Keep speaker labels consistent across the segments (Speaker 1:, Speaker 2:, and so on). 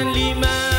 Speaker 1: friendly man.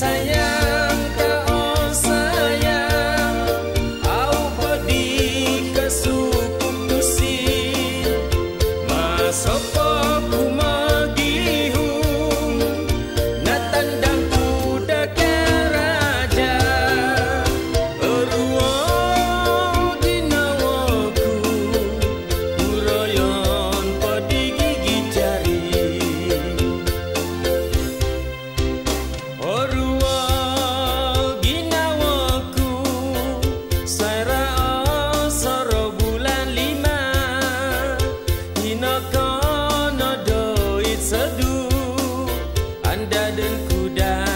Speaker 1: saying anda dan kuda.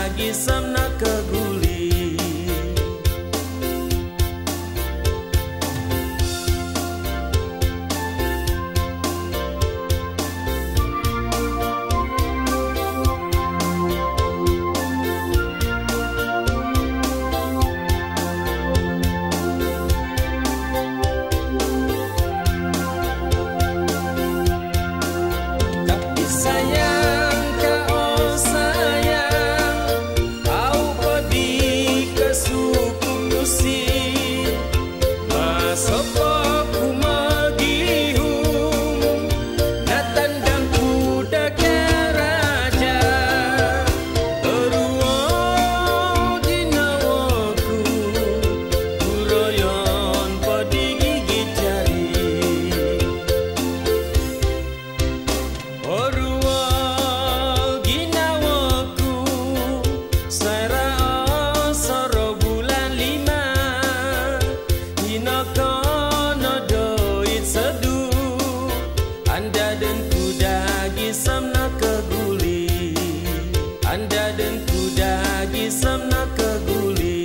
Speaker 1: gisam keguli.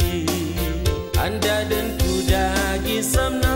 Speaker 1: Anda dan kuda gisam na